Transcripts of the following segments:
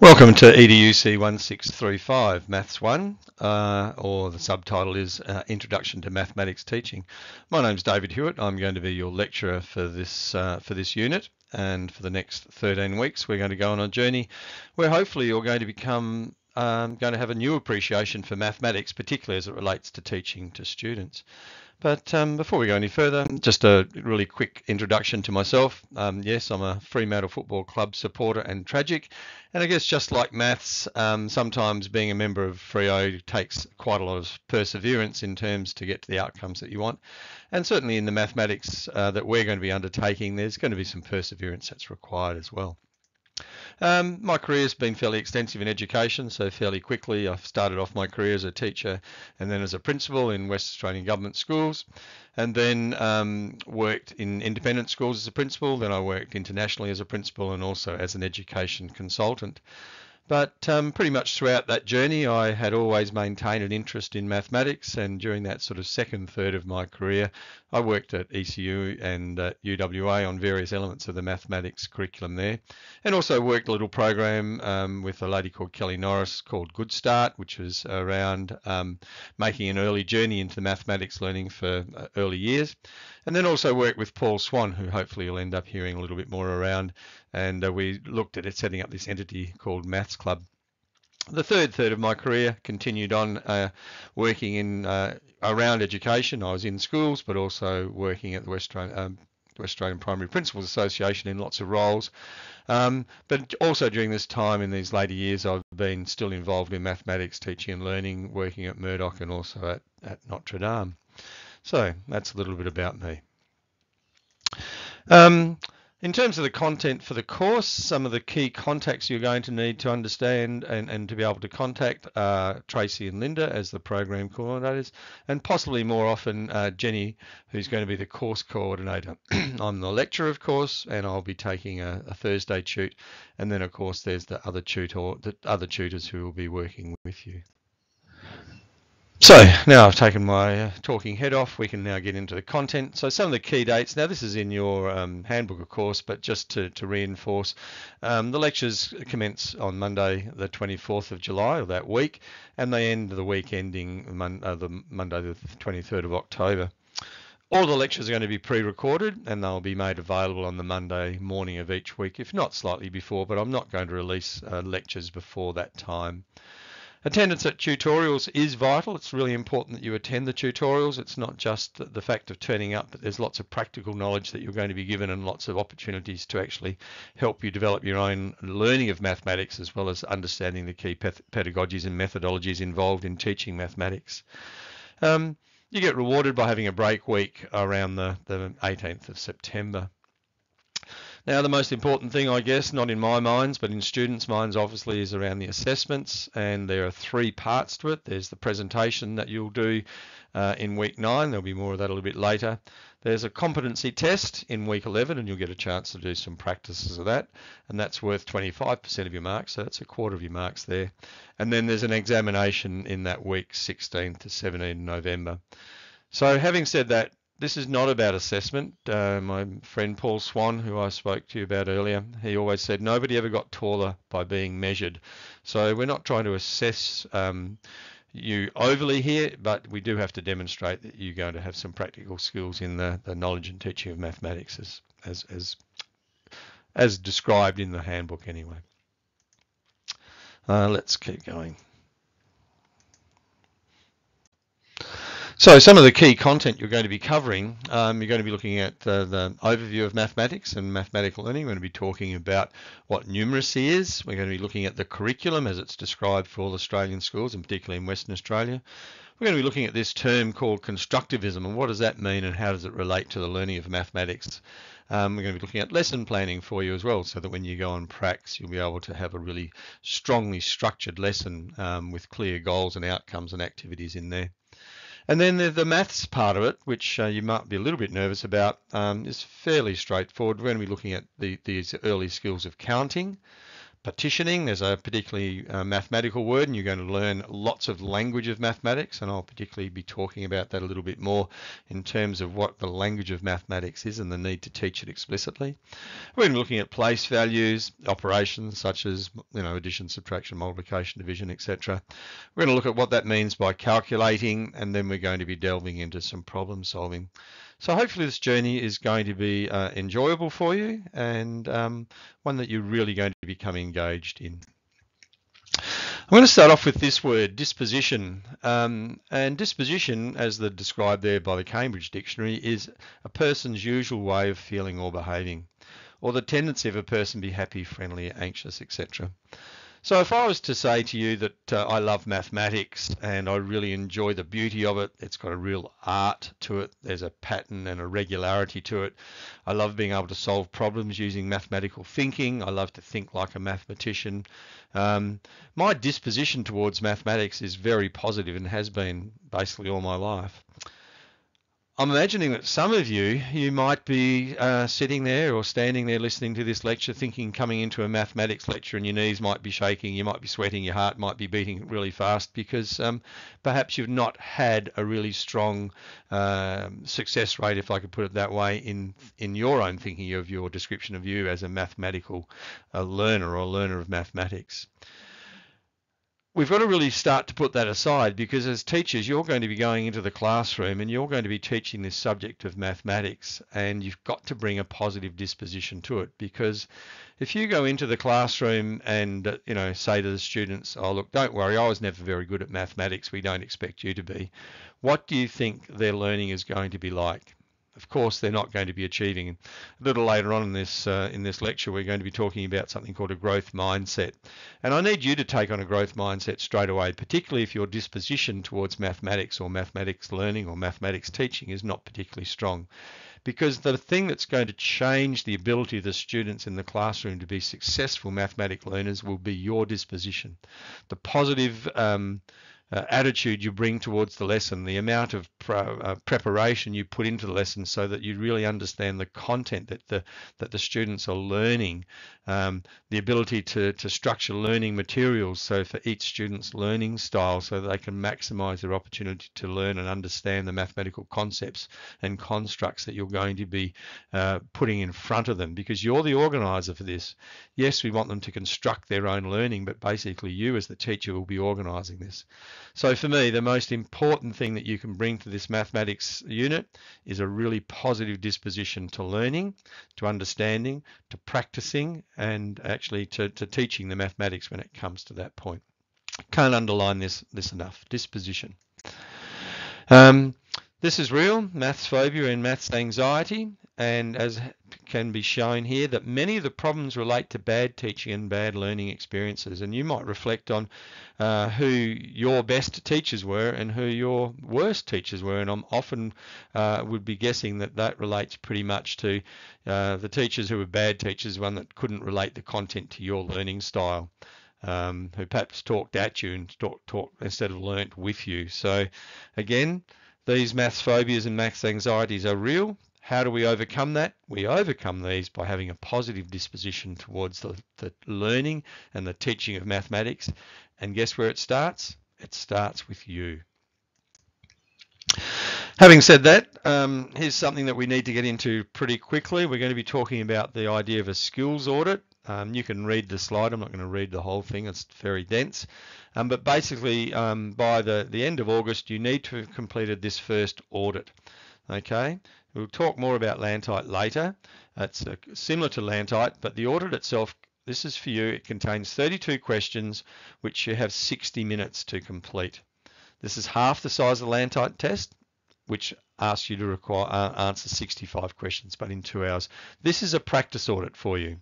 Welcome to EDUC 1635 Maths 1, uh, or the subtitle is uh, Introduction to Mathematics Teaching. My name is David Hewitt. I'm going to be your lecturer for this uh, for this unit, and for the next 13 weeks, we're going to go on a journey where hopefully you're going to become um, going to have a new appreciation for mathematics, particularly as it relates to teaching to students. But um, before we go any further, just a really quick introduction to myself. Um, yes, I'm a Fremantle Football Club supporter and tragic. And I guess just like maths, um, sometimes being a member of Freo takes quite a lot of perseverance in terms to get to the outcomes that you want. And certainly in the mathematics uh, that we're going to be undertaking, there's going to be some perseverance that's required as well. Um, my career has been fairly extensive in education, so fairly quickly I've started off my career as a teacher and then as a principal in West Australian government schools, and then um, worked in independent schools as a principal. Then I worked internationally as a principal and also as an education consultant. But um, pretty much throughout that journey, I had always maintained an interest in mathematics, and during that sort of second third of my career, I worked at ECU and at UWA on various elements of the mathematics curriculum there, and also worked a little program um, with a lady called Kelly Norris called Good Start, which was around um, making an early journey into mathematics learning for uh, early years, and then also worked with Paul Swan, who hopefully you'll end up hearing a little bit more around and uh, we looked at it setting up this entity called Maths Club. The third third of my career continued on uh, working in uh, around education. I was in schools, but also working at the West Australian, um, Australian Primary Principals Association in lots of roles. Um, but also during this time in these later years, I've been still involved in mathematics teaching and learning, working at Murdoch and also at, at Notre Dame. So that's a little bit about me. Um, in terms of the content for the course, some of the key contacts you're going to need to understand and, and to be able to contact are Tracy and Linda as the program coordinators, and possibly more often uh, Jenny, who's going to be the course coordinator. I'm the lecturer, of course, and I'll be taking a, a Thursday tute, and then of course there's the other tutor, the other tutors who will be working with you. So now I've taken my uh, talking head off, we can now get into the content. So some of the key dates, now this is in your um, handbook of course, but just to, to reinforce, um, the lectures commence on Monday the 24th of July, or that week, and they end the week ending mon uh, the Monday the 23rd of October. All the lectures are going to be pre-recorded and they'll be made available on the Monday morning of each week, if not slightly before, but I'm not going to release uh, lectures before that time. Attendance at tutorials is vital. It's really important that you attend the tutorials. It's not just the fact of turning up, but there's lots of practical knowledge that you're going to be given and lots of opportunities to actually help you develop your own learning of mathematics as well as understanding the key pedagogies and methodologies involved in teaching mathematics. Um, you get rewarded by having a break week around the, the 18th of September. Now, the most important thing, I guess, not in my minds, but in students' minds, obviously, is around the assessments. And there are three parts to it. There's the presentation that you'll do uh, in week nine. There'll be more of that a little bit later. There's a competency test in week 11, and you'll get a chance to do some practices of that. And that's worth 25% of your marks. So that's a quarter of your marks there. And then there's an examination in that week 16 to 17 November. So having said that, this is not about assessment. Uh, my friend Paul Swan, who I spoke to you about earlier, he always said nobody ever got taller by being measured. So we're not trying to assess um, you overly here, but we do have to demonstrate that you're going to have some practical skills in the, the knowledge and teaching of mathematics as, as, as, as described in the handbook anyway. Uh, let's keep going. So some of the key content you're going to be covering, um, you're going to be looking at uh, the overview of mathematics and mathematical learning. We're going to be talking about what numeracy is. We're going to be looking at the curriculum as it's described for all Australian schools and particularly in Western Australia. We're going to be looking at this term called constructivism and what does that mean and how does it relate to the learning of mathematics. Um, we're going to be looking at lesson planning for you as well so that when you go on pracs you'll be able to have a really strongly structured lesson um, with clear goals and outcomes and activities in there. And then the, the maths part of it, which uh, you might be a little bit nervous about, um, is fairly straightforward. We're going to be looking at the, these early skills of counting, partitioning. There's a particularly uh, mathematical word, and you're going to learn lots of language of mathematics, and I'll particularly be talking about that a little bit more in terms of what the language of mathematics is and the need to teach it explicitly. We're going to be looking at place values, operations such as you know addition, subtraction, multiplication, division, etc. We're going to look at what that means by calculating, and then we're going to be delving into some problem solving. So hopefully this journey is going to be uh, enjoyable for you and um, one that you're really going to become engaged in. I'm going to start off with this word, disposition. Um, and disposition, as the described there by the Cambridge Dictionary, is a person's usual way of feeling or behaving, or the tendency of a person to be happy, friendly, anxious, etc. So if I was to say to you that uh, I love mathematics and I really enjoy the beauty of it, it's got a real art to it. There's a pattern and a regularity to it. I love being able to solve problems using mathematical thinking. I love to think like a mathematician. Um, my disposition towards mathematics is very positive and has been basically all my life. I'm imagining that some of you, you might be uh, sitting there or standing there listening to this lecture, thinking coming into a mathematics lecture, and your knees might be shaking, you might be sweating, your heart might be beating really fast because um, perhaps you've not had a really strong uh, success rate, if I could put it that way, in in your own thinking of your description of you as a mathematical uh, learner or a learner of mathematics we've got to really start to put that aside because as teachers you're going to be going into the classroom and you're going to be teaching this subject of mathematics and you've got to bring a positive disposition to it because if you go into the classroom and uh, you know say to the students oh look don't worry I was never very good at mathematics. We don't expect you to be. What do you think their learning is going to be like of course they're not going to be achieving. A little later on in this uh, in this lecture, we're going to be talking about something called a growth mindset, and I need you to take on a growth mindset straight away, particularly if your disposition towards mathematics or mathematics learning or mathematics teaching is not particularly strong. Because the thing that's going to change the ability of the students in the classroom to be successful mathematical learners will be your disposition. The positive um, uh, attitude you bring towards the lesson, the amount of uh, preparation you put into the lesson, so that you really understand the content that the that the students are learning, um, the ability to to structure learning materials so for each student's learning style, so they can maximise their opportunity to learn and understand the mathematical concepts and constructs that you're going to be uh, putting in front of them, because you're the organizer for this. Yes, we want them to construct their own learning, but basically you as the teacher will be organising this. So for me, the most important thing that you can bring to this mathematics unit is a really positive disposition to learning, to understanding, to practicing, and actually to, to teaching the mathematics when it comes to that point. Can't underline this, this enough. Disposition. Um, this is real, maths phobia and maths anxiety, and as can be shown here that many of the problems relate to bad teaching and bad learning experiences. And you might reflect on uh, who your best teachers were and who your worst teachers were. And I'm often uh, would be guessing that that relates pretty much to uh, the teachers who were bad teachers one that couldn't relate the content to your learning style um, who perhaps talked at you and talk, instead of learnt with you. So again these maths phobias and maths anxieties are real how do we overcome that? We overcome these by having a positive disposition towards the, the learning and the teaching of mathematics. And guess where it starts? It starts with you. Having said that, um, here's something that we need to get into pretty quickly. We're going to be talking about the idea of a skills audit. Um, you can read the slide. I'm not going to read the whole thing. It's very dense. Um, but basically, um, by the, the end of August, you need to have completed this first audit. Okay, We'll talk more about Lantite later. It's uh, similar to Lantite, but the audit itself, this is for you. It contains 32 questions, which you have 60 minutes to complete. This is half the size of the Lantite test, which asks you to require, uh, answer 65 questions, but in two hours. This is a practice audit for you.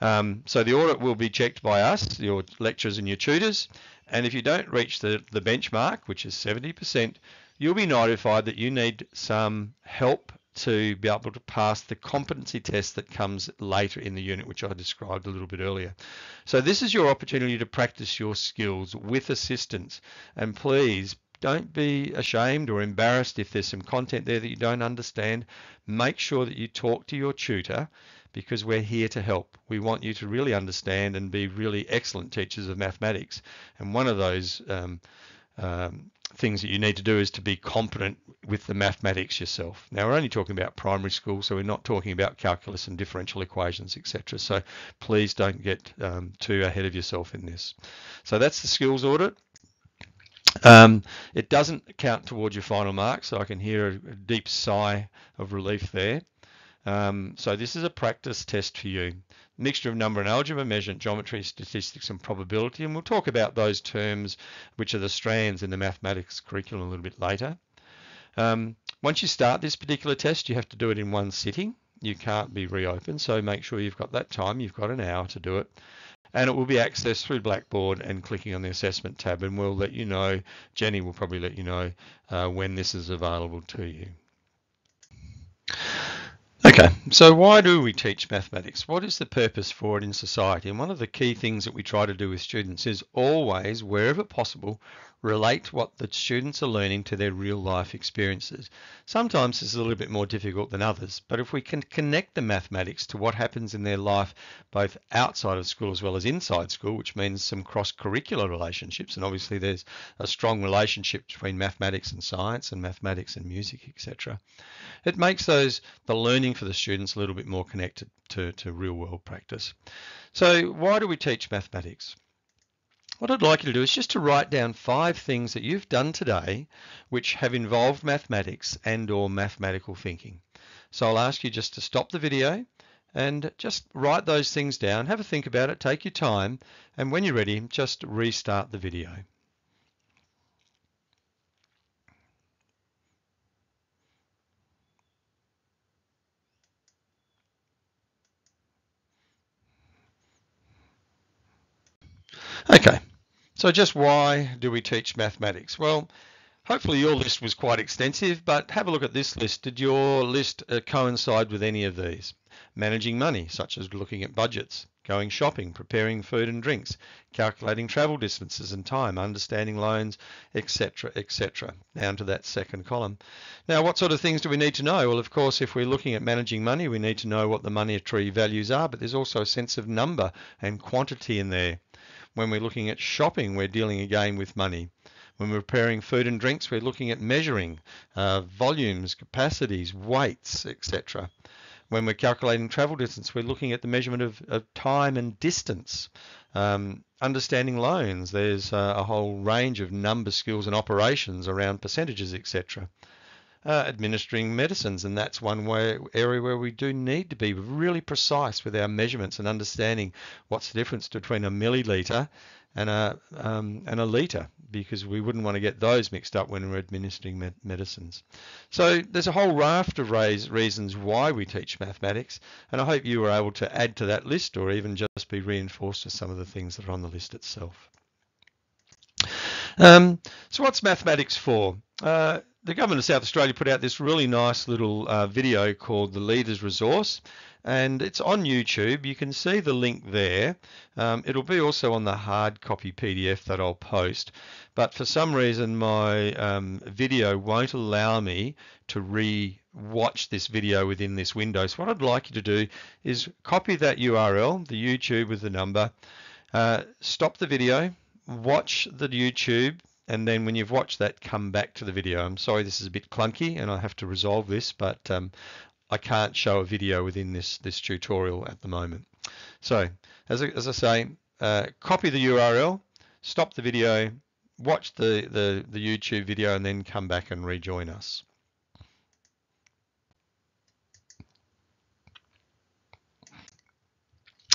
Um, so the audit will be checked by us, your lecturers and your tutors, and if you don't reach the, the benchmark, which is 70%, you'll be notified that you need some help to be able to pass the competency test that comes later in the unit, which I described a little bit earlier. So this is your opportunity to practice your skills with assistance. And please don't be ashamed or embarrassed if there's some content there that you don't understand. Make sure that you talk to your tutor because we're here to help. We want you to really understand and be really excellent teachers of mathematics. And one of those um, um, things that you need to do is to be competent with the mathematics yourself. Now we're only talking about primary school, so we're not talking about calculus and differential equations, etc. So please don't get um, too ahead of yourself in this. So that's the skills audit. Um, it doesn't count towards your final mark, so I can hear a, a deep sigh of relief there. Um, so this is a practice test for you. Mixture of number and algebra, measurement, geometry, statistics and probability. And we'll talk about those terms, which are the strands in the mathematics curriculum a little bit later. Um, once you start this particular test, you have to do it in one sitting. You can't be reopened, so make sure you've got that time. You've got an hour to do it. And it will be accessed through Blackboard and clicking on the assessment tab. And we'll let you know, Jenny will probably let you know uh, when this is available to you. Okay, so why do we teach mathematics? What is the purpose for it in society? And one of the key things that we try to do with students is always, wherever possible, relate what the students are learning to their real life experiences. Sometimes is a little bit more difficult than others, but if we can connect the mathematics to what happens in their life, both outside of school as well as inside school, which means some cross curricular relationships, and obviously there's a strong relationship between mathematics and science and mathematics and music, etc. It makes those the learning for the students a little bit more connected to, to real world practice. So why do we teach mathematics? What I'd like you to do is just to write down five things that you've done today which have involved mathematics and or mathematical thinking. So I'll ask you just to stop the video and just write those things down, have a think about it, take your time, and when you're ready, just restart the video. Okay, so just why do we teach mathematics? Well, hopefully your list was quite extensive, but have a look at this list. Did your list uh, coincide with any of these? Managing money, such as looking at budgets, going shopping, preparing food and drinks, calculating travel distances and time, understanding loans, etc., etc., down to that second column. Now, what sort of things do we need to know? Well, of course, if we're looking at managing money, we need to know what the monetary values are, but there's also a sense of number and quantity in there. When we're looking at shopping, we're dealing again with money. When we're preparing food and drinks, we're looking at measuring uh, volumes, capacities, weights, etc. When we're calculating travel distance, we're looking at the measurement of, of time and distance. Um, understanding loans, there's uh, a whole range of number skills and operations around percentages, etc uh, administering medicines, and that's one way, area where we do need to be really precise with our measurements and understanding what's the difference between a milliliter and a um, and a liter, because we wouldn't want to get those mixed up when we're administering med medicines. So there's a whole raft of reasons why we teach mathematics, and I hope you were able to add to that list or even just be reinforced with some of the things that are on the list itself. Um, so what's mathematics for? Uh, the government of South Australia put out this really nice little uh, video called the Leaders Resource and it's on YouTube. You can see the link there. Um, it'll be also on the hard copy PDF that I'll post. But for some reason, my um, video won't allow me to re-watch this video within this window. So what I'd like you to do is copy that URL, the YouTube with the number, uh, stop the video, watch the YouTube and then when you've watched that, come back to the video. I'm sorry this is a bit clunky and I have to resolve this, but um, I can't show a video within this, this tutorial at the moment. So, as I, as I say, uh, copy the URL, stop the video, watch the, the, the YouTube video, and then come back and rejoin us.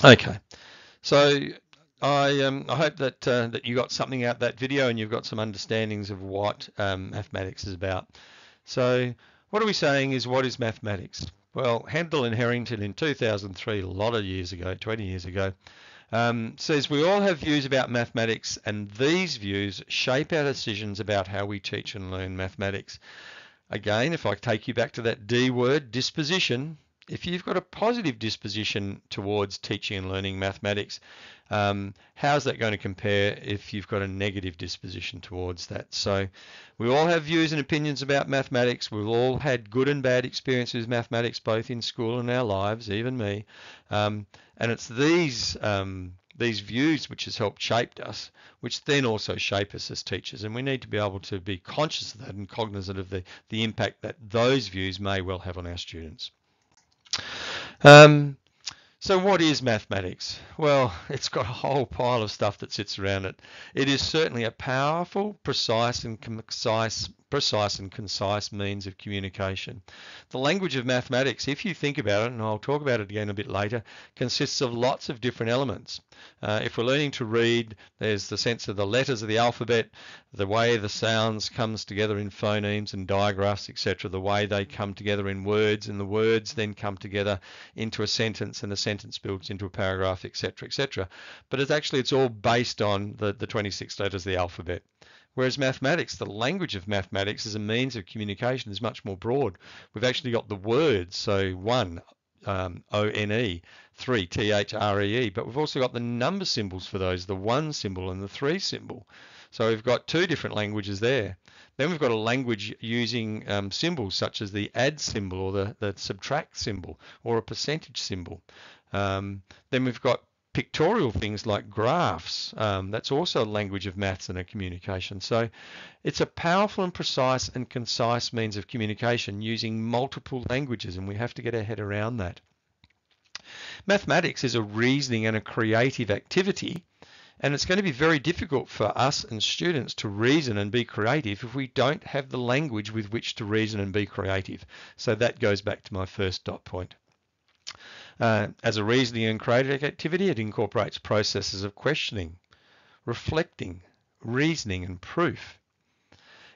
Okay, so I um, I hope that uh, that you got something out that video and you've got some understandings of what um, mathematics is about. So what are we saying is what is mathematics? Well, Handal and Herrington in 2003, a lot of years ago, 20 years ago, um, says we all have views about mathematics and these views shape our decisions about how we teach and learn mathematics. Again, if I take you back to that D word, disposition, if you've got a positive disposition towards teaching and learning mathematics, um, how's that going to compare if you've got a negative disposition towards that? So we all have views and opinions about mathematics. We've all had good and bad experiences with mathematics, both in school and our lives, even me. Um, and it's these um, these views which has helped shaped us, which then also shape us as teachers. And we need to be able to be conscious of that and cognizant of the, the impact that those views may well have on our students. Um, so what is mathematics? Well, it's got a whole pile of stuff that sits around it. It is certainly a powerful, precise and concise precise and concise means of communication. The language of mathematics, if you think about it, and I'll talk about it again a bit later, consists of lots of different elements. Uh, if we're learning to read, there's the sense of the letters of the alphabet, the way the sounds comes together in phonemes and digraphs, etc., the way they come together in words, and the words then come together into a sentence, and the sentence builds into a paragraph, etc., etc. But it's actually it's all based on the, the 26 letters of the alphabet. Whereas mathematics, the language of mathematics as a means of communication is much more broad. We've actually got the words, so one, um, O-N-E, three, T-H-R-E-E, but we've also got the number symbols for those, the one symbol and the three symbol. So we've got two different languages there. Then we've got a language using um, symbols such as the add symbol or the, the subtract symbol or a percentage symbol. Um, then we've got pictorial things like graphs. Um, that's also a language of maths and a communication. So it's a powerful and precise and concise means of communication using multiple languages, and we have to get our head around that. Mathematics is a reasoning and a creative activity, and it's going to be very difficult for us and students to reason and be creative if we don't have the language with which to reason and be creative. So that goes back to my first dot point. Uh, as a reasoning and creative activity, it incorporates processes of questioning, reflecting, reasoning and proof.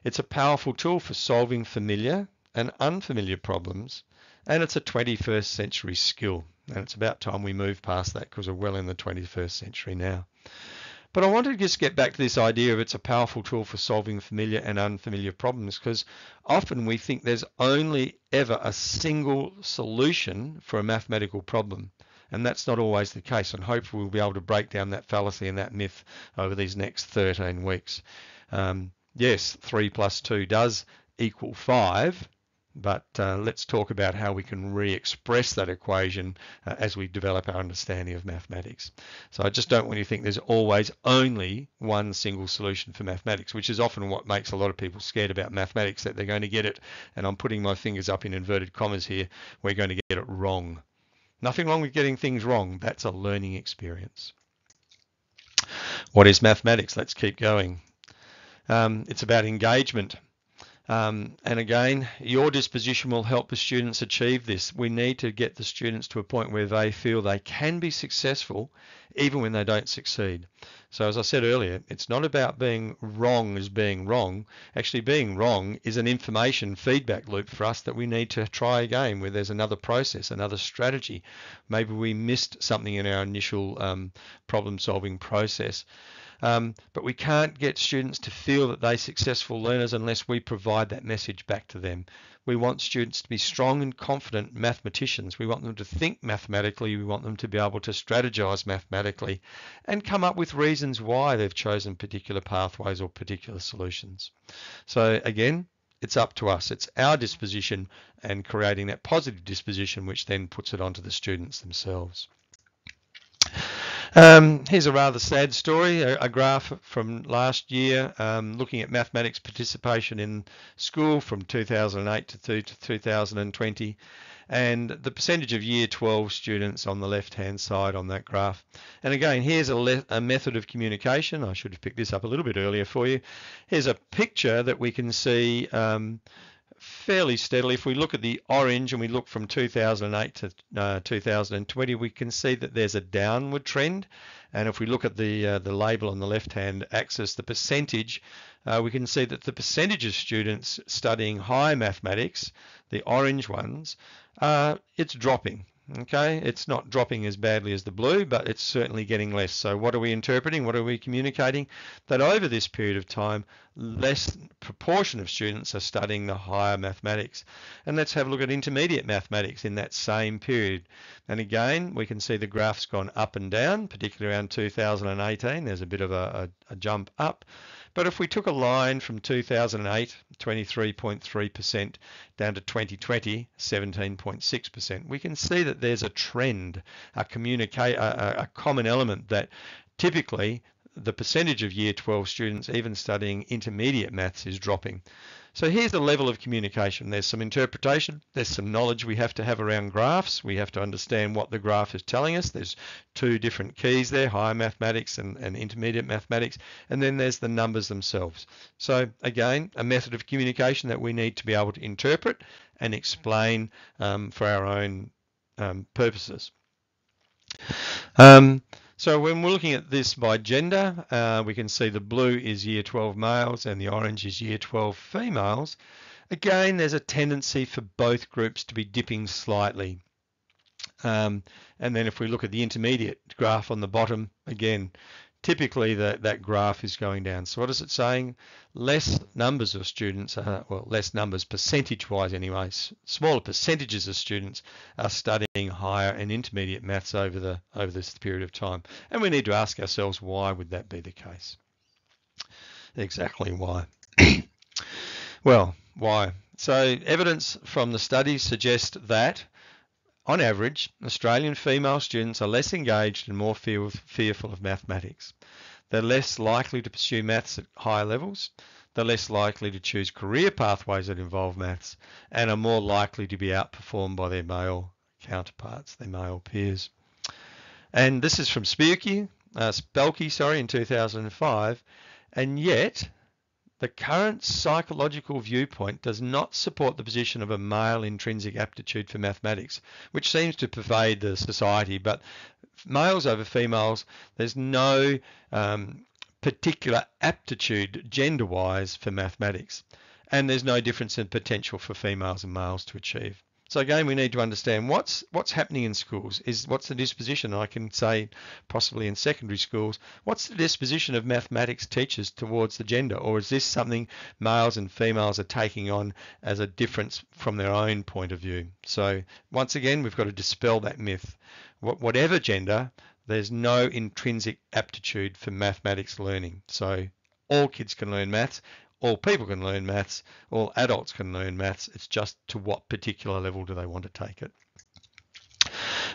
It's a powerful tool for solving familiar and unfamiliar problems, and it's a 21st century skill. And it's about time we move past that because we're well in the 21st century now. But I wanted to just get back to this idea of it's a powerful tool for solving familiar and unfamiliar problems because often we think there's only ever a single solution for a mathematical problem. And that's not always the case. And hopefully we'll be able to break down that fallacy and that myth over these next 13 weeks. Um, yes, 3 plus 2 does equal 5, but uh, let's talk about how we can re-express that equation uh, as we develop our understanding of mathematics. So I just don't want you to think there's always only one single solution for mathematics, which is often what makes a lot of people scared about mathematics, that they're going to get it, and I'm putting my fingers up in inverted commas here, we're going to get it wrong. Nothing wrong with getting things wrong, that's a learning experience. What is mathematics? Let's keep going. Um, it's about engagement. Um, and again, your disposition will help the students achieve this. We need to get the students to a point where they feel they can be successful even when they don't succeed. So as I said earlier, it's not about being wrong as being wrong. Actually being wrong is an information feedback loop for us that we need to try again where there's another process, another strategy. Maybe we missed something in our initial um, problem solving process. Um, but we can't get students to feel that they're successful learners unless we provide that message back to them. We want students to be strong and confident mathematicians. We want them to think mathematically. We want them to be able to strategize mathematically and come up with reasons why they've chosen particular pathways or particular solutions. So again, it's up to us. It's our disposition and creating that positive disposition which then puts it onto the students themselves. Um, here's a rather sad story, a, a graph from last year um, looking at mathematics participation in school from 2008 to 2020 and the percentage of year 12 students on the left hand side on that graph. And again, here's a, a, method of communication. I should have picked this up a little bit earlier for you. Here's a picture that we can see um, fairly steadily. If we look at the orange and we look from 2008 to uh, 2020, we can see that there's a downward trend. And if we look at the uh, the label on the left-hand axis, the percentage, uh, we can see that the percentage of students studying high mathematics, the orange ones, uh, it's dropping. Okay, it's not dropping as badly as the blue, but it's certainly getting less. So what are we interpreting? What are we communicating? That over this period of time, less proportion of students are studying the higher mathematics. And let's have a look at intermediate mathematics in that same period. And again, we can see the graph's gone up and down, particularly around 2018. There's a bit of a, a, a jump up. But if we took a line from 2008, 23.3%, down to 2020, 17.6%, we can see that there's a trend, a communicate, a, a common element that typically the percentage of year 12 students even studying intermediate maths is dropping. So here's the level of communication. There's some interpretation, there's some knowledge we have to have around graphs. We have to understand what the graph is telling us. There's two different keys there, higher mathematics and, and intermediate mathematics. And then there's the numbers themselves. So again, a method of communication that we need to be able to interpret and explain um, for our own um, purposes. Um, so when we're looking at this by gender, uh, we can see the blue is year 12 males and the orange is year 12 females. Again, there's a tendency for both groups to be dipping slightly. Um, and then if we look at the intermediate graph on the bottom, again, typically the, that graph is going down. So what is it saying? Less numbers of students, uh, well, less numbers percentage-wise anyway, smaller percentages of students are studying higher and intermediate maths over the over this period of time. And we need to ask ourselves why would that be the case? Exactly why. well, why? So evidence from the studies suggests that on average, Australian female students are less engaged and more fearful of mathematics. They're less likely to pursue maths at higher levels. They're less likely to choose career pathways that involve maths and are more likely to be outperformed by their male counterparts, their male peers. And this is from Spelke, uh, Spelke, sorry, in 2005. And yet, the current psychological viewpoint does not support the position of a male intrinsic aptitude for mathematics, which seems to pervade the society. But males over females, there's no um, particular aptitude gender wise for mathematics. And there's no difference in potential for females and males to achieve. So again, we need to understand what's what's happening in schools. Is what's the disposition? I can say possibly in secondary schools, what's the disposition of mathematics teachers towards the gender, or is this something males and females are taking on as a difference from their own point of view? So once again, we've got to dispel that myth. Whatever gender, there's no intrinsic aptitude for mathematics learning. So all kids can learn maths all people can learn maths, all adults can learn maths. It's just to what particular level do they want to take it.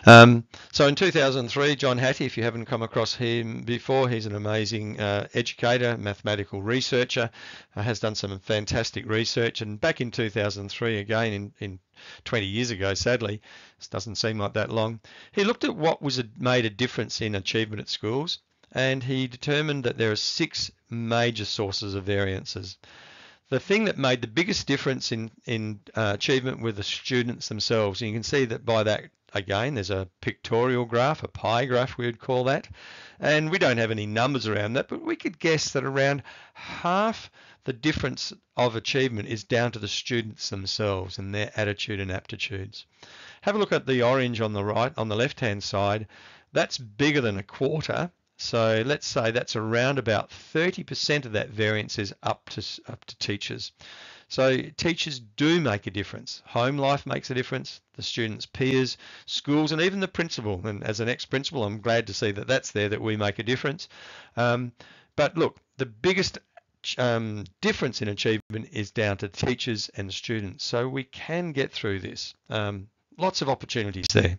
Um, so in 2003, John Hattie, if you haven't come across him before, he's an amazing uh, educator, mathematical researcher, uh, has done some fantastic research. And back in 2003, again in, in 20 years ago, sadly, this doesn't seem like that long, he looked at what was a, made a difference in achievement at schools and he determined that there are six major sources of variances. The thing that made the biggest difference in, in uh, achievement were the students themselves. And you can see that by that, again, there's a pictorial graph, a pie graph we would call that. And we don't have any numbers around that, but we could guess that around half the difference of achievement is down to the students themselves and their attitude and aptitudes. Have a look at the orange on the right, on the left-hand side. That's bigger than a quarter so let's say that's around about 30% of that variance is up to, up to teachers. So teachers do make a difference. Home life makes a difference, the students' peers, schools, and even the principal. And as an ex-principal, I'm glad to see that that's there, that we make a difference. Um, but look, the biggest um, difference in achievement is down to teachers and students. So we can get through this. Um, lots of opportunities there.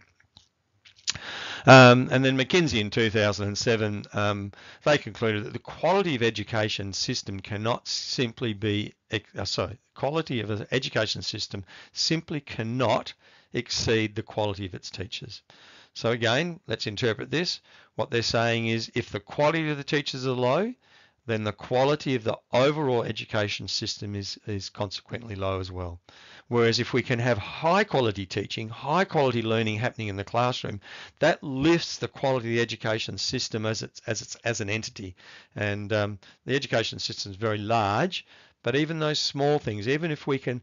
Um, and then McKinsey in 2007, um, they concluded that the quality of education system cannot simply be, uh, sorry, quality of an education system simply cannot exceed the quality of its teachers. So again, let's interpret this. What they're saying is if the quality of the teachers are low, then the quality of the overall education system is, is consequently low as well. Whereas if we can have high quality teaching, high quality learning happening in the classroom, that lifts the quality of the education system as it's as it's as an entity. And um, the education system is very large, but even those small things, even if we can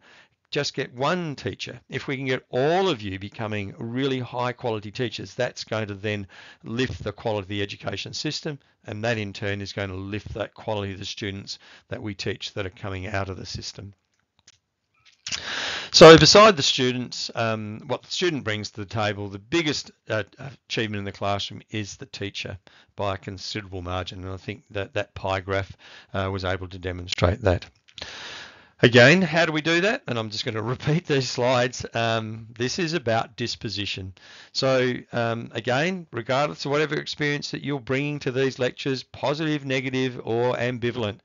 just get one teacher, if we can get all of you becoming really high quality teachers, that's going to then lift the quality of the education system, and that in turn is going to lift that quality of the students that we teach that are coming out of the system. So beside the students, um, what the student brings to the table, the biggest uh, achievement in the classroom is the teacher by a considerable margin. And I think that that pie graph uh, was able to demonstrate that. Again, how do we do that? And I'm just going to repeat these slides. Um, this is about disposition. So um, again, regardless of whatever experience that you're bringing to these lectures, positive, negative, or ambivalent,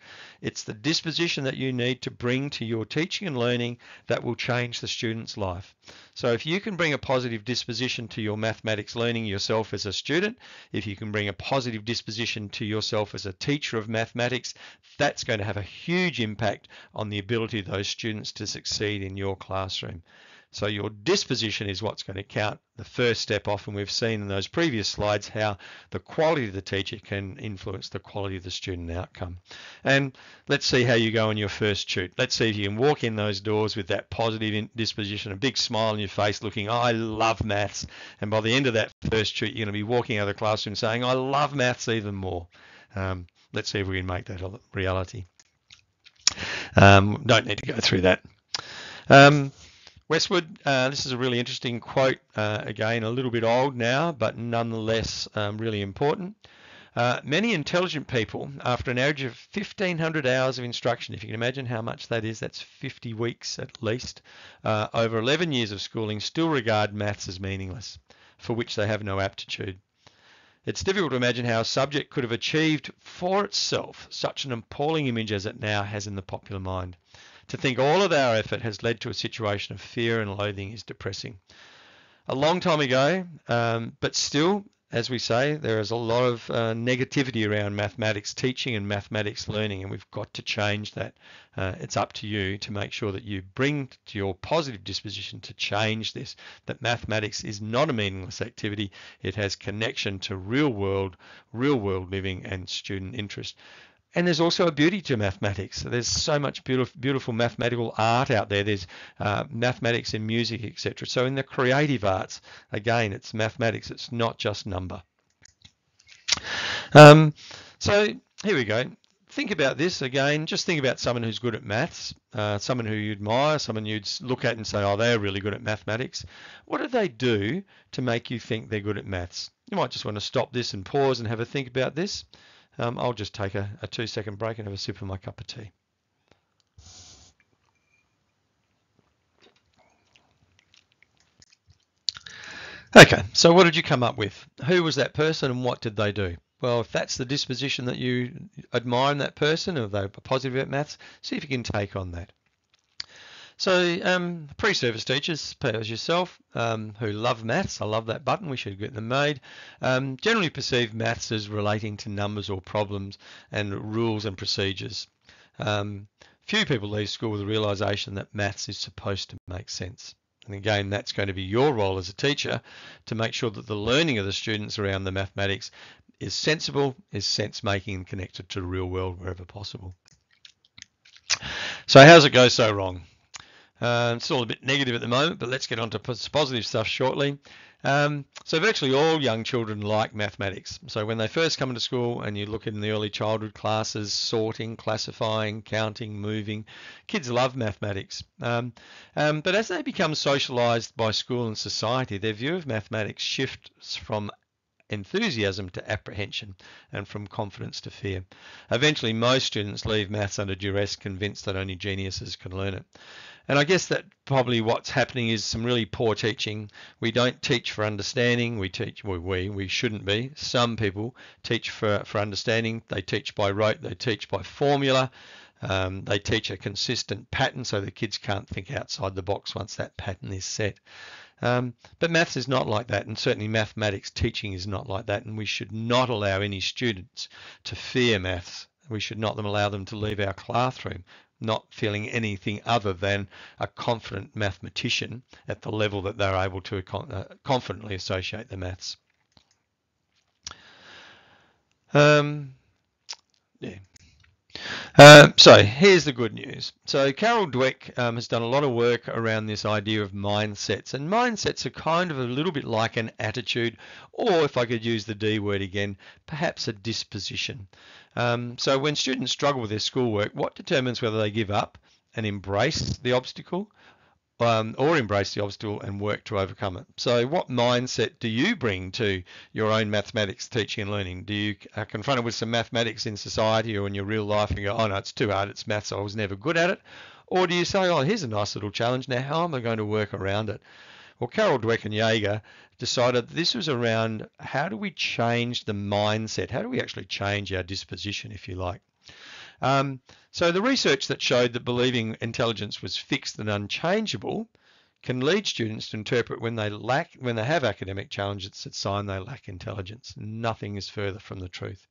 it's the disposition that you need to bring to your teaching and learning that will change the student's life. So if you can bring a positive disposition to your mathematics learning yourself as a student, if you can bring a positive disposition to yourself as a teacher of mathematics, that's going to have a huge impact on the ability of those students to succeed in your classroom. So your disposition is what's going to count the first step off. And we've seen in those previous slides how the quality of the teacher can influence the quality of the student outcome. And let's see how you go on your first shoot. Let's see if you can walk in those doors with that positive disposition, a big smile on your face looking, I love maths. And by the end of that first shoot, you're going to be walking out of the classroom saying, I love maths even more. Um, let's see if we can make that a reality. Um, don't need to go through that. Um, Westwood, uh, this is a really interesting quote. Uh, again, a little bit old now, but nonetheless um, really important. Uh, many intelligent people, after an average of 1,500 hours of instruction, if you can imagine how much that is, that's 50 weeks at least, uh, over 11 years of schooling, still regard maths as meaningless, for which they have no aptitude. It's difficult to imagine how a subject could have achieved for itself such an appalling image as it now has in the popular mind. To think all of our effort has led to a situation of fear and loathing is depressing. A long time ago, um, but still, as we say, there is a lot of uh, negativity around mathematics teaching and mathematics learning, and we've got to change that. Uh, it's up to you to make sure that you bring to your positive disposition to change this, that mathematics is not a meaningless activity. It has connection to real world, real world living and student interest. And there's also a beauty to mathematics. There's so much beautiful, beautiful mathematical art out there. There's uh, mathematics in music, etc. So in the creative arts, again, it's mathematics. It's not just number. Um, so here we go. Think about this again. Just think about someone who's good at maths, uh, someone who you admire, someone you'd look at and say, oh, they're really good at mathematics. What do they do to make you think they're good at maths? You might just want to stop this and pause and have a think about this. Um, I'll just take a, a two second break and have a sip of my cup of tea. Okay, so what did you come up with? Who was that person and what did they do? Well, if that's the disposition that you admire in that person, or they're positive at maths, see if you can take on that. So um, pre-service teachers, as yourself, um, who love maths, I love that button, we should get them made, um, generally perceive maths as relating to numbers or problems and rules and procedures. Um, few people leave school with the realisation that maths is supposed to make sense. And again, that's going to be your role as a teacher to make sure that the learning of the students around the mathematics is sensible, is sense making and connected to the real world wherever possible. So how's it go so wrong? Uh, it's all a bit negative at the moment, but let's get on to positive stuff shortly. Um, so virtually all young children like mathematics. So when they first come into school and you look in the early childhood classes, sorting, classifying, counting, moving, kids love mathematics. Um, um, but as they become socialised by school and society, their view of mathematics shifts from enthusiasm to apprehension and from confidence to fear. Eventually, most students leave maths under duress, convinced that only geniuses can learn it. And I guess that probably what's happening is some really poor teaching. We don't teach for understanding. We teach, well, we, we shouldn't be. Some people teach for, for understanding. They teach by rote. They teach by formula. Um, they teach a consistent pattern so the kids can't think outside the box once that pattern is set. Um, but maths is not like that, and certainly mathematics teaching is not like that, and we should not allow any students to fear maths. We should not allow them to leave our classroom not feeling anything other than a confident mathematician at the level that they're able to uh, confidently associate the maths. Um, yeah. Uh, so here's the good news. So Carol Dweck um, has done a lot of work around this idea of mindsets, and mindsets are kind of a little bit like an attitude, or if I could use the D word again, perhaps a disposition. Um, so when students struggle with their schoolwork, what determines whether they give up and embrace the obstacle, um, or embrace the obstacle and work to overcome it. So, what mindset do you bring to your own mathematics teaching and learning? Do you are confronted with some mathematics in society or in your real life and go, "Oh no, it's too hard. It's maths. I was never good at it," or do you say, "Oh, here's a nice little challenge. Now, how am I going to work around it?" Well, Carol Dweck and Yeager decided this was around how do we change the mindset? How do we actually change our disposition, if you like? Um, so the research that showed that believing intelligence was fixed and unchangeable can lead students to interpret when they lack when they have academic challenges that sign they lack intelligence. Nothing is further from the truth.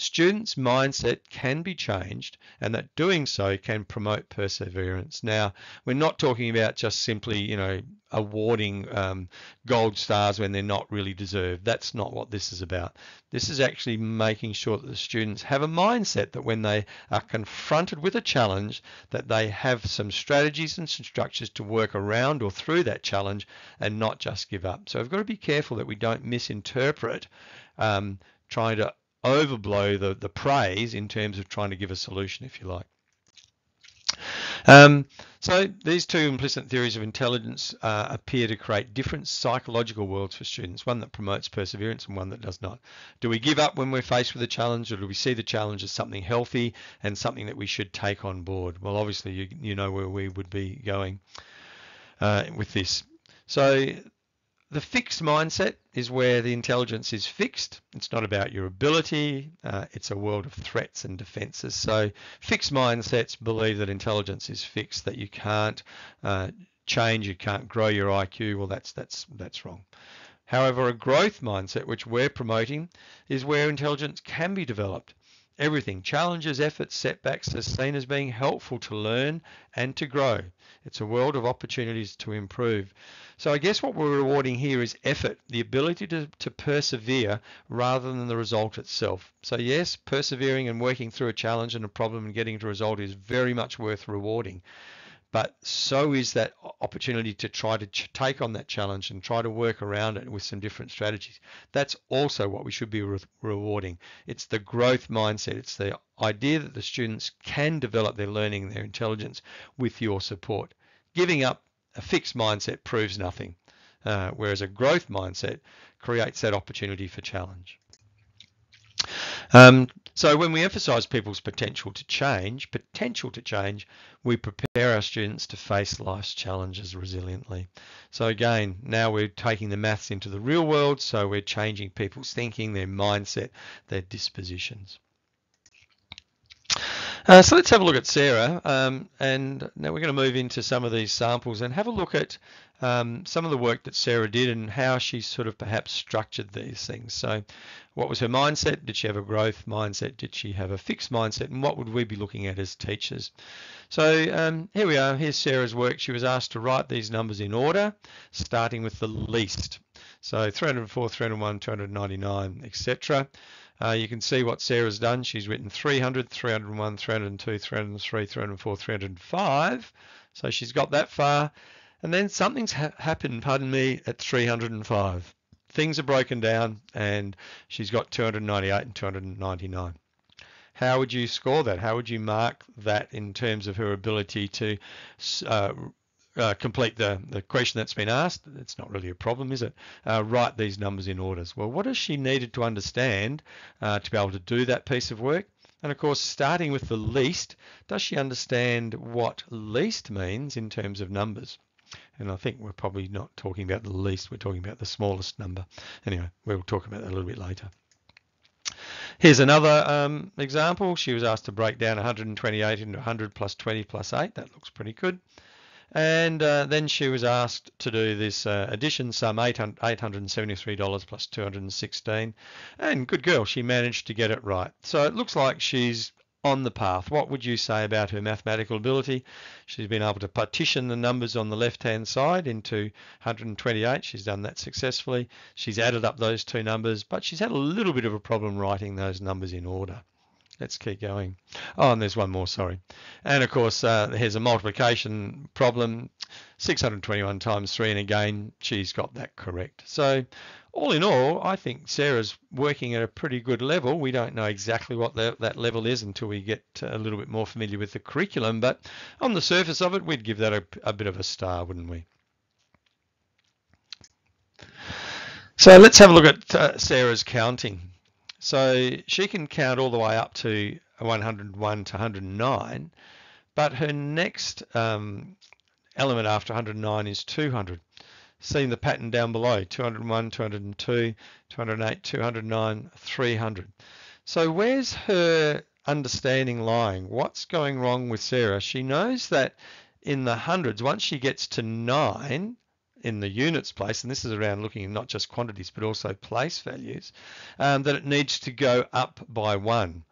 Students' mindset can be changed and that doing so can promote perseverance. Now, we're not talking about just simply, you know, awarding um, gold stars when they're not really deserved. That's not what this is about. This is actually making sure that the students have a mindset that when they are confronted with a challenge, that they have some strategies and some structures to work around or through that challenge and not just give up. So we've got to be careful that we don't misinterpret um, trying to overblow the, the praise in terms of trying to give a solution, if you like. Um, so these two implicit theories of intelligence uh, appear to create different psychological worlds for students, one that promotes perseverance and one that does not. Do we give up when we're faced with a challenge or do we see the challenge as something healthy and something that we should take on board? Well, obviously you, you know where we would be going uh, with this. So the fixed mindset is where the intelligence is fixed. It's not about your ability. Uh, it's a world of threats and defenses. So fixed mindsets believe that intelligence is fixed, that you can't uh, change, you can't grow your IQ. Well, that's that's that's wrong. However, a growth mindset, which we're promoting, is where intelligence can be developed. Everything, challenges, efforts, setbacks, are seen as being helpful to learn and to grow. It's a world of opportunities to improve. So I guess what we're rewarding here is effort, the ability to, to persevere rather than the result itself. So yes, persevering and working through a challenge and a problem and getting to a result is very much worth rewarding but so is that opportunity to try to ch- take on that challenge and try to work around it with some different strategies. That's also what we should be re- rewarding. It's the growth mindset. It's the idea that the students can develop their learning their intelligence with your support. Giving up a fixed mindset proves nothing, uh, whereas a growth mindset creates that opportunity for challenge. Um, so when we emphasize people's potential to change, potential to change, we prepare our students to face life's challenges resiliently. So again, now we're taking the maths into the real world, so we're changing people's thinking, their mindset, their dispositions. Uh, so let's have a look at Sarah, um, and now we're going to move into some of these samples and have a look at um, some of the work that Sarah did and how she sort of perhaps structured these things. So what was her mindset? Did she have a growth mindset? Did she have a fixed mindset? And what would we be looking at as teachers? So um, here we are. Here's Sarah's work. She was asked to write these numbers in order, starting with the least. So 304, 301, 299, etc. Uh, you can see what Sarah's done. She's written 300, 301, 302, 303, 304, 305. So she's got that far. And then something's ha happened, pardon me, at 305. Things are broken down and she's got 298 and 299. How would you score that? How would you mark that in terms of her ability to uh, uh, complete the, the question that's been asked. It's not really a problem, is it? Uh, write these numbers in orders. Well, what has she needed to understand uh, to be able to do that piece of work? And of course, starting with the least, does she understand what least means in terms of numbers? And I think we're probably not talking about the least, we're talking about the smallest number. Anyway, we'll talk about that a little bit later. Here's another um, example. She was asked to break down 128 into 100 plus 20 plus 8. That looks pretty good. And uh, then she was asked to do this uh, addition sum $873 plus 216 and good girl she managed to get it right so it looks like she's on the path. What would you say about her mathematical ability? She's been able to partition the numbers on the left hand side into 128 she's done that successfully. She's added up those two numbers but she's had a little bit of a problem writing those numbers in order Let's keep going. Oh, and there's one more, sorry. And of course, uh, here's a multiplication problem, 621 times 3, and again, she's got that correct. So all in all, I think Sarah's working at a pretty good level. We don't know exactly what the, that level is until we get a little bit more familiar with the curriculum, but on the surface of it, we'd give that a, a bit of a star, wouldn't we? So let's have a look at uh, Sarah's counting. So she can count all the way up to 101 to 109, but her next um, element after 109 is 200. Seeing the pattern down below, 201, 202, 208, 209, 300. So where's her understanding lying? What's going wrong with Sarah? She knows that in the hundreds, once she gets to 9, in the units place, and this is around looking not just quantities but also place values, um, that it needs to go up by one.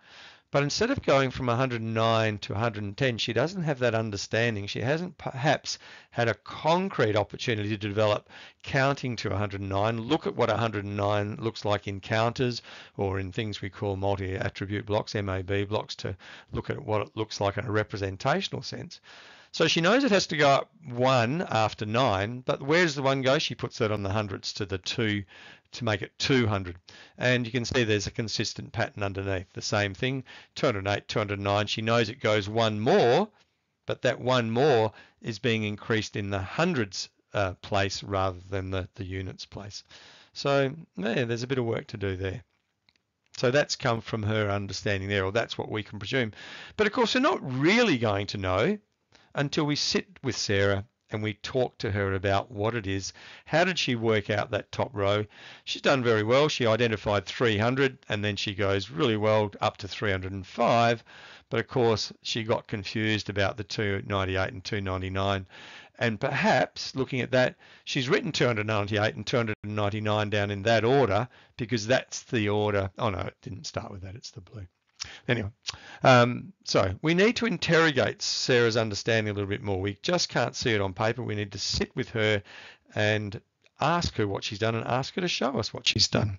But instead of going from 109 to 110, she doesn't have that understanding. She hasn't perhaps had a concrete opportunity to develop counting to 109. Look at what 109 looks like in counters or in things we call multi-attribute blocks, MAB blocks, to look at what it looks like in a representational sense. So she knows it has to go up one after nine, but where does the one go? She puts that on the hundreds to the two to make it 200. And you can see there's a consistent pattern underneath. The same thing, 208, 209. She knows it goes one more, but that one more is being increased in the hundreds uh, place rather than the, the units place. So yeah, there's a bit of work to do there. So that's come from her understanding there, or that's what we can presume. But of course, we're not really going to know until we sit with Sarah and we talk to her about what it is. How did she work out that top row? She's done very well. She identified 300 and then she goes really well up to 305. But of course, she got confused about the 298 and 299. And perhaps looking at that, she's written 298 and 299 down in that order because that's the order. Oh no, it didn't start with that. It's the blue. Anyway, um, so we need to interrogate Sarah's understanding a little bit more. We just can't see it on paper. We need to sit with her and ask her what she's done and ask her to show us what she's done.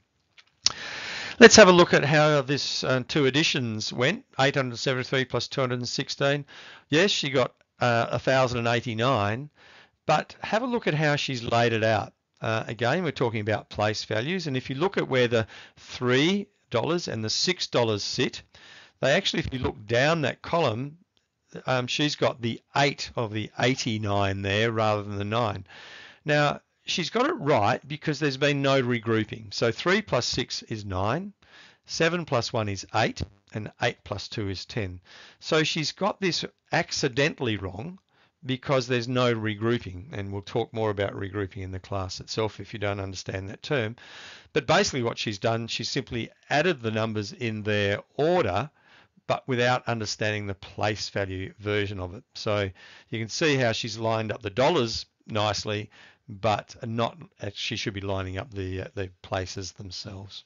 Let's have a look at how this uh, two additions went. 873 plus 216. Yes, she got uh, 1,089, but have a look at how she's laid it out. Uh, again, we're talking about place values, and if you look at where the three dollars and the six dollars sit, they actually, if you look down that column, um, she's got the 8 of the 89 there rather than the 9. Now, she's got it right because there's been no regrouping. So 3 plus 6 is 9, 7 plus 1 is 8, and 8 plus 2 is 10. So she's got this accidentally wrong because there's no regrouping, and we'll talk more about regrouping in the class itself if you don't understand that term. But basically what she's done, she's simply added the numbers in their order but without understanding the place value version of it. So you can see how she's lined up the dollars nicely, but not she should be lining up the uh, the places themselves.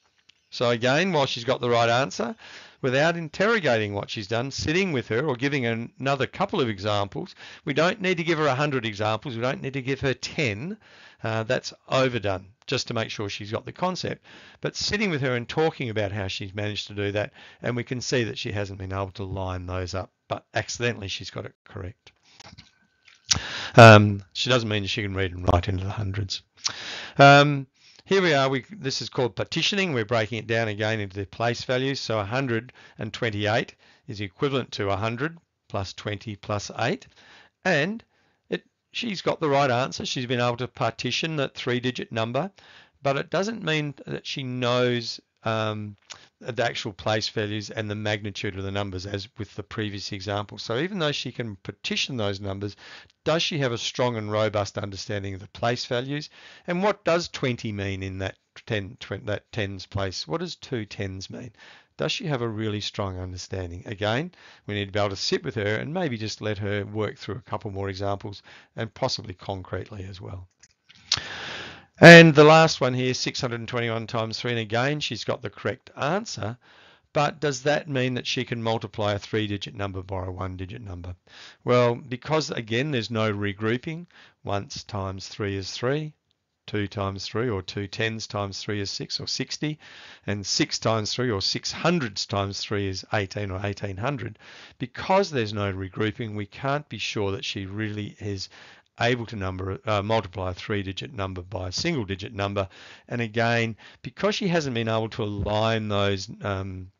So again, while she's got the right answer, without interrogating what she's done, sitting with her or giving her another couple of examples, we don't need to give her 100 examples, we don't need to give her 10. Uh, that's overdone just to make sure she's got the concept. But sitting with her and talking about how she's managed to do that, and we can see that she hasn't been able to line those up, but accidentally she's got it correct. Um, she doesn't mean she can read and write into the hundreds. Um, here we are, we, this is called partitioning. We're breaking it down again into the place values. So 128 is equivalent to 100 plus 20 plus 8. And it, she's got the right answer. She's been able to partition that three-digit number, but it doesn't mean that she knows um, the actual place values and the magnitude of the numbers as with the previous example. So even though she can partition those numbers, does she have a strong and robust understanding of the place values? And what does 20 mean in that 10, 20, that tens place? What does two tens mean? Does she have a really strong understanding? Again, we need to be able to sit with her and maybe just let her work through a couple more examples and possibly concretely as well. And the last one here, 621 times 3, and again, she's got the correct answer. But does that mean that she can multiply a three-digit number by a one-digit number? Well, because, again, there's no regrouping, once times 3 is 3, 2 times 3, or 2 tens times 3 is 6, or 60, and 6 times 3, or 6 hundreds times 3 is 18, or 1800. Because there's no regrouping, we can't be sure that she really is able to number uh, multiply a three digit number by a single digit number and again because she hasn't been able to align those um,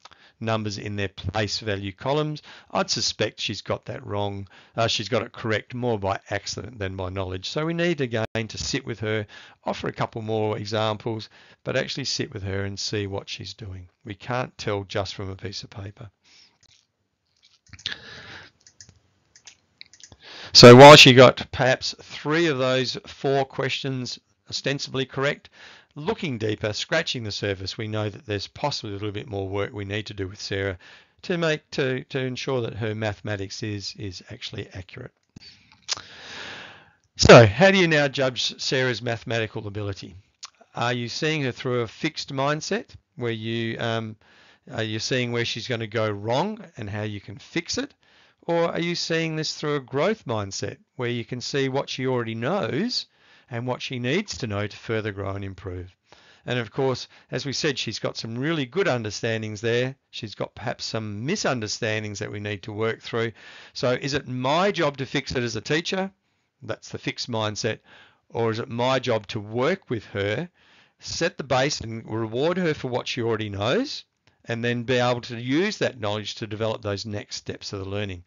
numbers in their place value columns. I'd suspect she's got that wrong. Uh, she's got it correct more by accident than by knowledge. So we need again to sit with her, offer a couple more examples, but actually sit with her and see what she's doing. We can't tell just from a piece of paper. So while she got perhaps three of those four questions ostensibly correct, looking deeper, scratching the surface, we know that there's possibly a little bit more work we need to do with Sarah to make to, to ensure that her mathematics is is actually accurate. So, how do you now judge Sarah's mathematical ability? Are you seeing her through a fixed mindset where you um, are you seeing where she's going to go wrong and how you can fix it? Or are you seeing this through a growth mindset where you can see what she already knows and what she needs to know to further grow and improve. And of course, as we said, she's got some really good understandings there. She's got perhaps some misunderstandings that we need to work through. So is it my job to fix it as a teacher? That's the fixed mindset. Or is it my job to work with her, set the base and reward her for what she already knows, and then be able to use that knowledge to develop those next steps of the learning.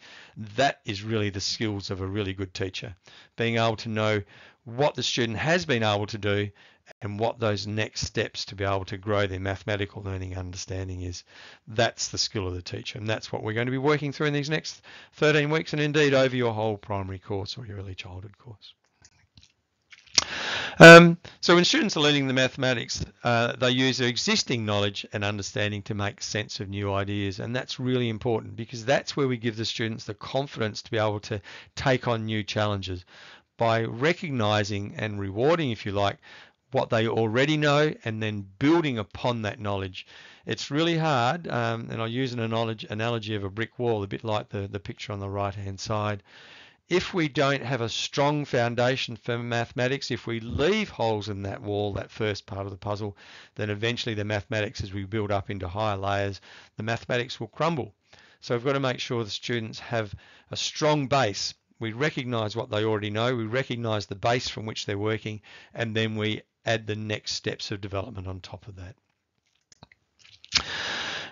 That is really the skills of a really good teacher. Being able to know what the student has been able to do and what those next steps to be able to grow their mathematical learning understanding is. That's the skill of the teacher, and that's what we're going to be working through in these next 13 weeks and indeed over your whole primary course or your early childhood course. Um, so when students are learning the mathematics, uh, they use their existing knowledge and understanding to make sense of new ideas. And that's really important because that's where we give the students the confidence to be able to take on new challenges by recognizing and rewarding, if you like, what they already know and then building upon that knowledge. It's really hard, um, and I'll use an analogy of a brick wall, a bit like the, the picture on the right hand side. If we don't have a strong foundation for mathematics, if we leave holes in that wall, that first part of the puzzle, then eventually the mathematics, as we build up into higher layers, the mathematics will crumble. So we've got to make sure the students have a strong base we recognize what they already know, we recognize the base from which they're working, and then we add the next steps of development on top of that.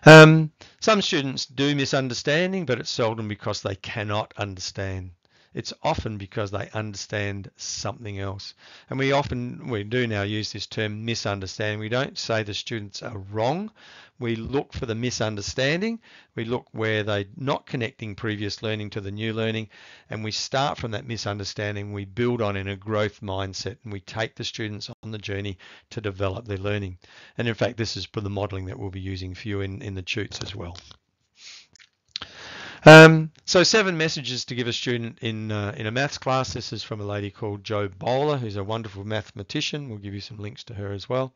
Um, some students do misunderstanding, but it's seldom because they cannot understand. It's often because they understand something else. And we often, we do now use this term misunderstanding. We don't say the students are wrong. We look for the misunderstanding. We look where they're not connecting previous learning to the new learning. And we start from that misunderstanding. We build on in a growth mindset and we take the students on the journey to develop their learning. And in fact, this is for the modeling that we'll be using for you in, in the tutes as well. Um, so seven messages to give a student in uh, in a maths class. This is from a lady called Jo Boaler, who's a wonderful mathematician. We'll give you some links to her as well.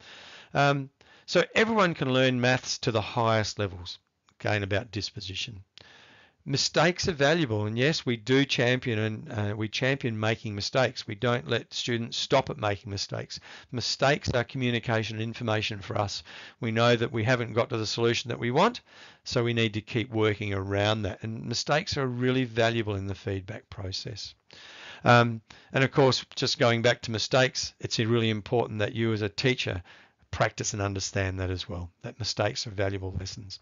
Um, so everyone can learn maths to the highest levels. Again, about disposition mistakes are valuable and yes we do champion and uh, we champion making mistakes. We don't let students stop at making mistakes. Mistakes are communication and information for us. We know that we haven't got to the solution that we want so we need to keep working around that. And mistakes are really valuable in the feedback process. Um, and of course just going back to mistakes it's really important that you as a teacher practice and understand that as well that mistakes are valuable lessons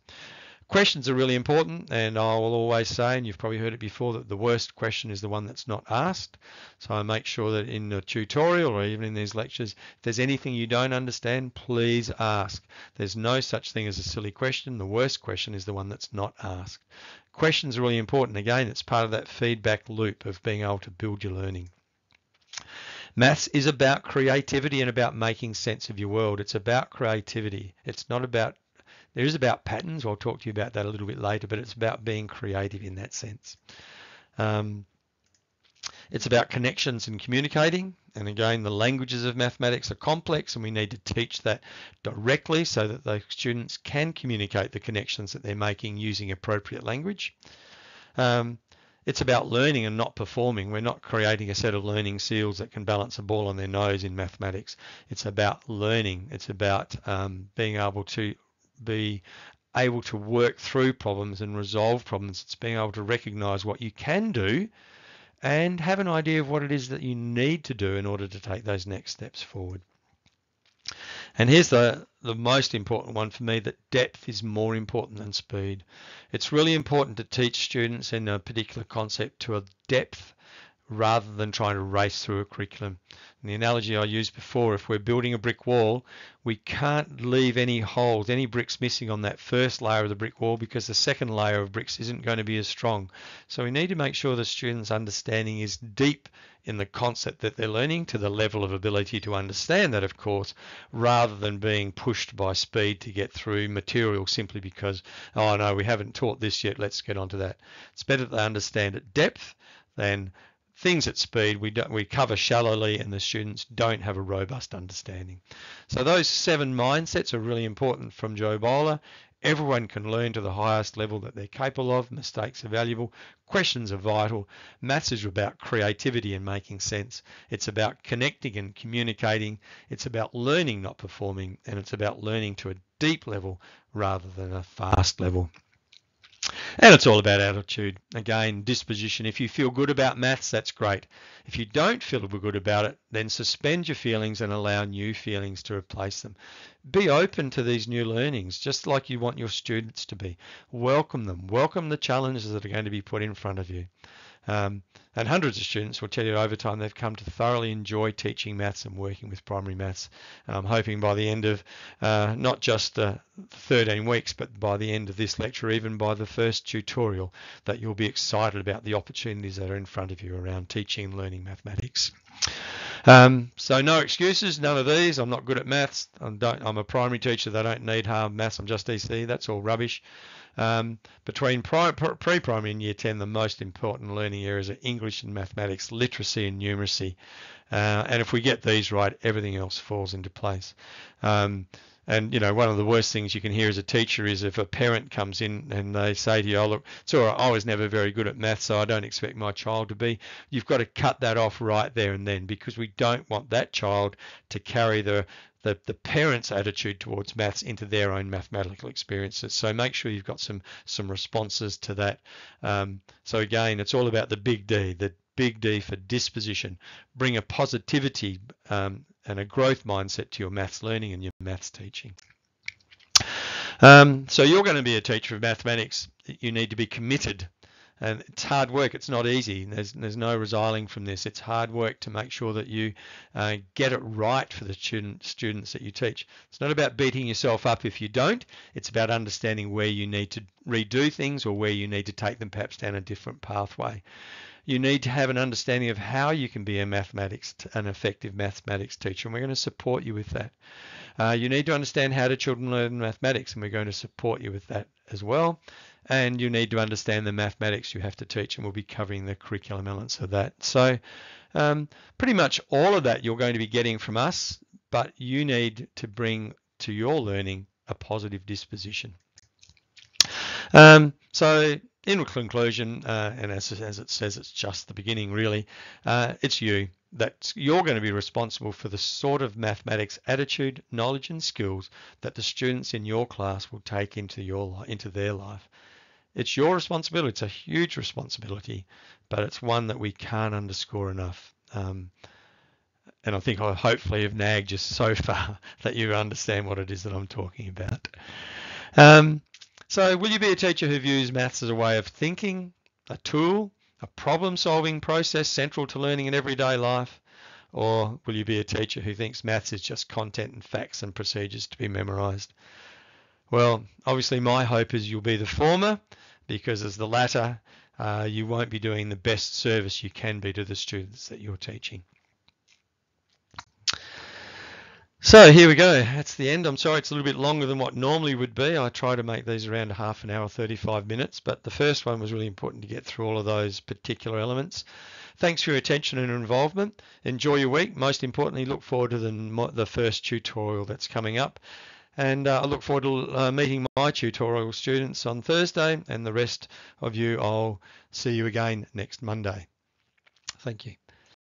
Questions are really important, and I will always say, and you've probably heard it before, that the worst question is the one that's not asked. So I make sure that in a tutorial or even in these lectures, if there's anything you don't understand, please ask. There's no such thing as a silly question. The worst question is the one that's not asked. Questions are really important. Again, it's part of that feedback loop of being able to build your learning. Maths is about creativity and about making sense of your world. It's about creativity. It's not about there is about patterns. I'll talk to you about that a little bit later, but it's about being creative in that sense. Um, it's about connections and communicating. And again, the languages of mathematics are complex and we need to teach that directly so that the students can communicate the connections that they're making using appropriate language. Um, it's about learning and not performing. We're not creating a set of learning seals that can balance a ball on their nose in mathematics. It's about learning. It's about um, being able to be able to work through problems and resolve problems. It's being able to recognize what you can do and have an idea of what it is that you need to do in order to take those next steps forward. And here's the, the most important one for me that depth is more important than speed. It's really important to teach students in a particular concept to a depth rather than trying to race through a curriculum. And the analogy I used before, if we're building a brick wall, we can't leave any holes, any bricks missing on that first layer of the brick wall because the second layer of bricks isn't going to be as strong. So we need to make sure the student's understanding is deep in the concept that they're learning to the level of ability to understand that, of course, rather than being pushed by speed to get through material simply because, oh no, we haven't taught this yet, let's get onto that. It's better that they understand at depth than things at speed we don't, we cover shallowly and the students don't have a robust understanding. So those seven mindsets are really important from Jo Boaler. Everyone can learn to the highest level that they're capable of. Mistakes are valuable. Questions are vital. Maths is about creativity and making sense. It's about connecting and communicating. It's about learning, not performing. And it's about learning to a deep level rather than a fast level. And it's all about attitude. Again, disposition. If you feel good about maths, that's great. If you don't feel good about it, then suspend your feelings and allow new feelings to replace them. Be open to these new learnings, just like you want your students to be. Welcome them. Welcome the challenges that are going to be put in front of you. Um, and hundreds of students will tell you over time they've come to thoroughly enjoy teaching maths and working with primary maths. And I'm hoping by the end of uh, not just the 13 weeks, but by the end of this lecture, even by the first tutorial, that you'll be excited about the opportunities that are in front of you around teaching and learning mathematics. Um, so no excuses, none of these. I'm not good at maths. I'm, I'm a primary teacher. They don't need hard maths. I'm just EC. That's all rubbish. Um, between pre-primary and year 10, the most important learning areas are English and mathematics, literacy and numeracy. Uh, and if we get these right, everything else falls into place. Um, and you know, one of the worst things you can hear as a teacher is if a parent comes in and they say to you, "Oh, look, right. I was never very good at math, so I don't expect my child to be." You've got to cut that off right there and then because we don't want that child to carry the the, the parents' attitude towards maths into their own mathematical experiences. So make sure you've got some some responses to that. Um, so again, it's all about the big D, the big D for disposition. Bring a positivity um, and a growth mindset to your maths learning and your maths teaching. Um, so you're going to be a teacher of mathematics. You need to be committed and it's hard work. It's not easy. There's there's no resiling from this. It's hard work to make sure that you uh, get it right for the student students that you teach. It's not about beating yourself up if you don't. It's about understanding where you need to redo things or where you need to take them perhaps down a different pathway. You need to have an understanding of how you can be a mathematics an effective mathematics teacher, and we're going to support you with that. Uh, you need to understand how do children learn mathematics, and we're going to support you with that as well and you need to understand the mathematics you have to teach, and we'll be covering the curriculum elements of that. So um, pretty much all of that you're going to be getting from us, but you need to bring to your learning a positive disposition. Um, so in conclusion, uh, and as, as, it says, it's just the beginning really, uh, it's you. That you're going to be responsible for the sort of mathematics attitude, knowledge and skills that the students in your class will take into your into their life. It's your responsibility. It's a huge responsibility, but it's one that we can't underscore enough. Um, and I think I hopefully have nagged you so far that you understand what it is that I'm talking about. Um, so, will you be a teacher who views maths as a way of thinking, a tool, a problem solving process central to learning in everyday life? Or will you be a teacher who thinks maths is just content and facts and procedures to be memorized? Well, obviously, my hope is you'll be the former because as the latter, uh, you won't be doing the best service you can be to the students that you're teaching. So here we go. That's the end. I'm sorry it's a little bit longer than what normally would be. I try to make these around a half an hour, 35 minutes, but the first one was really important to get through all of those particular elements. Thanks for your attention and involvement. Enjoy your week. Most importantly, look forward to the, the first tutorial that's coming up. And uh, I look forward to uh, meeting my tutorial students on Thursday and the rest of you I'll see you again next Monday. Thank you.